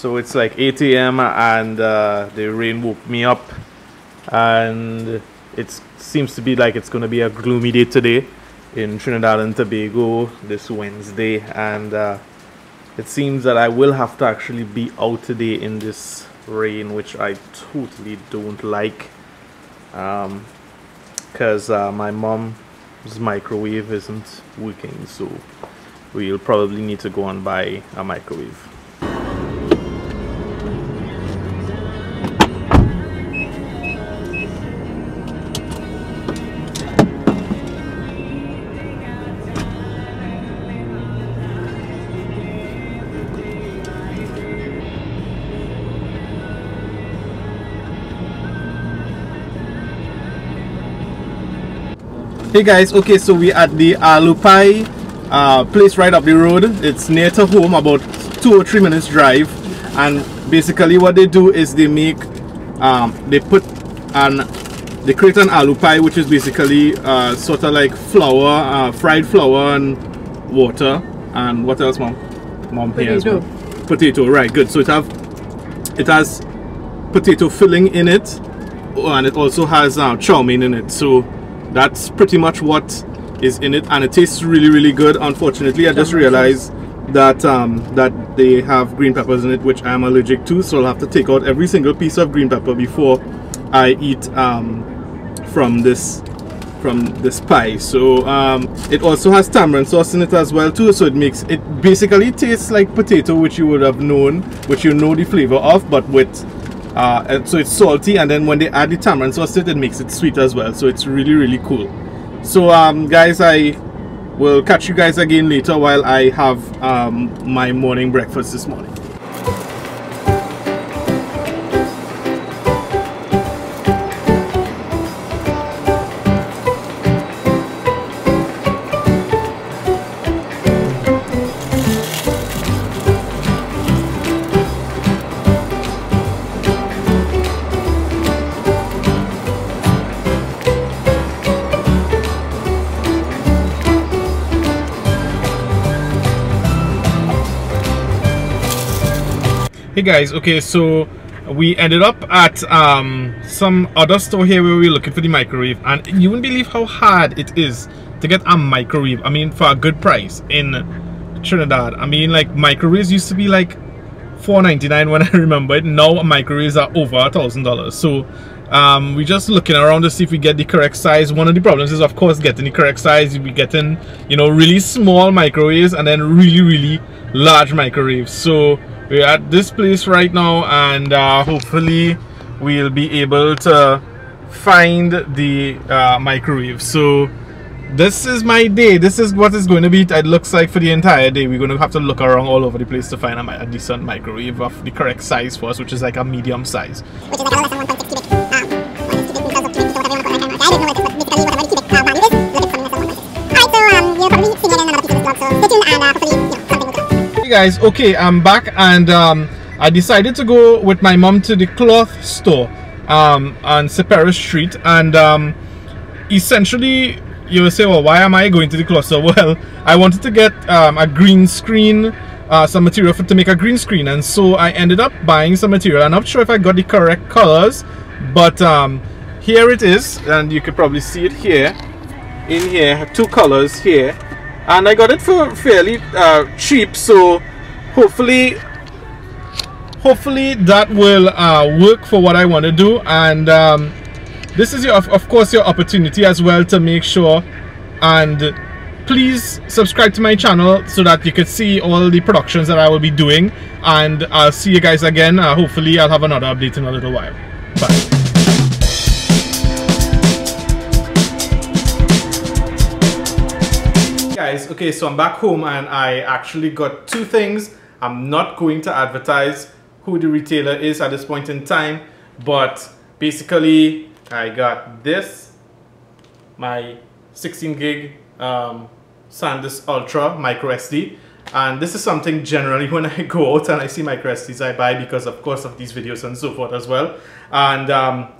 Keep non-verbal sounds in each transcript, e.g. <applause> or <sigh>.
So it's like 8 a.m. and uh, the rain woke me up, and it seems to be like it's going to be a gloomy day today in Trinidad and Tobago this Wednesday, and uh, it seems that I will have to actually be out today in this rain, which I totally don't like, because um, uh, my mom's microwave isn't working, so we'll probably need to go and buy a microwave. Hey guys, okay, so we at the Aloo Pie uh, place right up the road. It's near to home, about two or three minutes drive. And basically, what they do is they make, um, they put an, they create an aloo pie, which is basically uh, sort of like flour, uh, fried flour and water. And what else, mom? Mom Potato. Well. Potato, right? Good. So it have, it has potato filling in it, oh, and it also has uh, chow mein in it. So that's pretty much what is in it and it tastes really really good. Unfortunately i just realized that um, that they have green peppers in it which i'm allergic to so i'll have to take out every single piece of green pepper before i eat um, from this from this pie. So um, it also has tamarind sauce in it as well too. So it makes it basically tastes like potato which you would have known which you know the flavor of but with uh, so it's salty and then when they add the tamarind sauce it, it makes it sweet as well. So it's really really cool. So um, guys I will catch you guys again later while I have um, my morning breakfast this morning hey guys. Okay so we ended up at um, some other store here where we were looking for the microwave and you wouldn't believe how hard it is to get a microwave i mean for a good price in trinidad. I mean like microwaves used to be like 4.99 when <laughs> i remember it. Now microwaves are over a thousand dollars. So um, we're just looking around to see if we get the correct size. One of the problems is of course getting the correct size we getting you know really small microwaves and then really really large microwaves. So we're at this place right now and uh, hopefully we'll be able to find the uh, microwave. So this is my day. This is what it's going to be. It looks like for the entire day. We're going to have to look around all over the place to find a, a decent microwave of the correct size for us which is like a medium size guys okay i'm back and um, i decided to go with my mom to the cloth store um, on Sepera Street. And um, essentially you will say well why am I going to the cloth store? <laughs> Well I wanted to get um, a green screen uh, some material for, to make a green screen. And so I ended up buying some material. I'm not sure if I got the correct colors but um, here it is. And you could probably see it here. In here two colors here and I got it for fairly uh, cheap so hopefully hopefully that will uh, work for what I want to do. And um, this is your of course your opportunity as well to make sure and please subscribe to my channel so that you can see all the productions that I will be doing. And I'll see you guys again. Uh, hopefully I'll have another update in a little while. Bye guys okay so i'm back home and i actually got two things. I'm not going to advertise who the retailer is at this point in time but basically i got this my 16 gig um, SanDisk Ultra micro SD and this is something generally <laughs> when I go out and I see micro SDs I buy because of course of these videos and so forth as well. And um,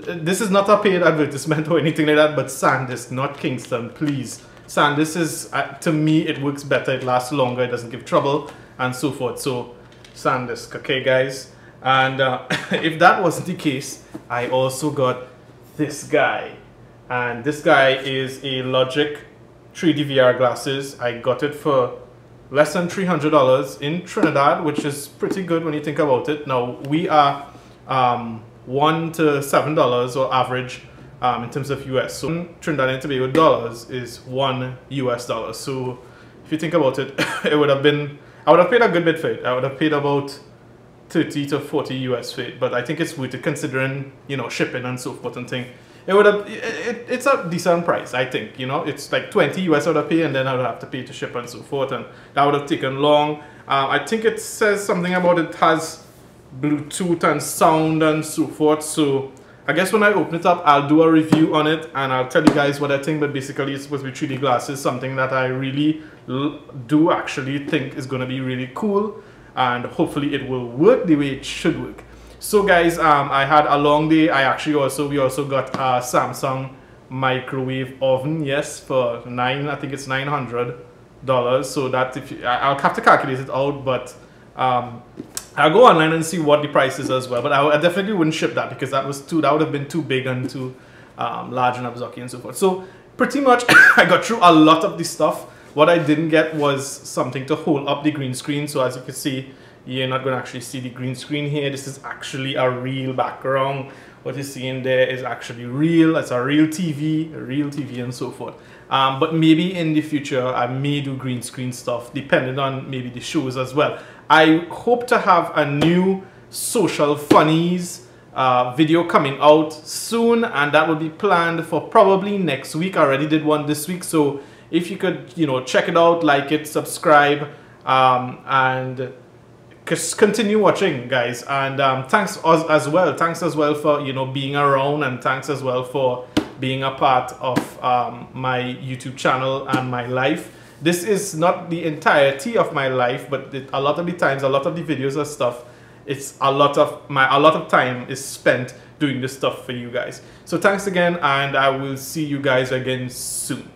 this is not a paid advertisement or anything like that, but SanDisk, not Kingston, please. SanDisk is, uh, to me, it works better, it lasts longer, it doesn't give trouble, and so forth. So SanDisk, okay guys? And uh, <laughs> if that wasn't the case, I also got this guy. And this guy is a Logic 3D VR glasses. I got it for less than $300 in Trinidad, which is pretty good when you think about it. Now, we are um, 1 to $7 or average um, in terms of US. So Trinidad and Tobago dollars is 1 US dollar. So if you think about it, <laughs> it would have been, I would have paid a good bit for it. I would have paid about 30 to 40 US for it, but I think it's worth it considering, you know, shipping and so forth and thing. It would have, it, it's a decent price, I think, you know, it's like 20 US I would have paid and then I would have to pay to ship and so forth and that would have taken long. Um, I think it says something about it has Bluetooth and sound and so forth, so I guess when I open it up, I'll do a review on it and I'll tell you guys what I think, but basically it's supposed to be 3D glasses, something that I really do actually think is going to be really cool and hopefully it will work the way it should work. So guys, um, I had a long day. I actually also, we also got a Samsung microwave oven, yes, for nine, I think it's $900. So that if you, I'll have to calculate it out, but um, I'll go online and see what the price is as well. But I, I, definitely wouldn't ship that because that was too, that would have been too big and too um, large and Abzaki and so forth. So pretty much <coughs> I got through a lot of the stuff. What I didn't get was something to hold up the green screen. So as you can see, you're not going to actually see the green screen here. This is actually a real background. What you're seeing there is actually real. It's a real TV, a real TV and so forth. Um, but maybe in the future, I may do green screen stuff depending on maybe the shows as well. I hope to have a new social funnies uh, video coming out soon and that will be planned for probably next week. I already did one this week. So if you could, you know, check it out, like it, subscribe, um, and just continue watching, guys. And um, thanks as, as well. Thanks as well for, you know, being around and thanks as well for being a part of um, my YouTube channel and my life. This is not the entirety of my life, but it, a lot of the times, a lot of the videos and stuff, it's a lot of my, a lot of time is spent doing this stuff for you guys. So thanks again, and I will see you guys again soon.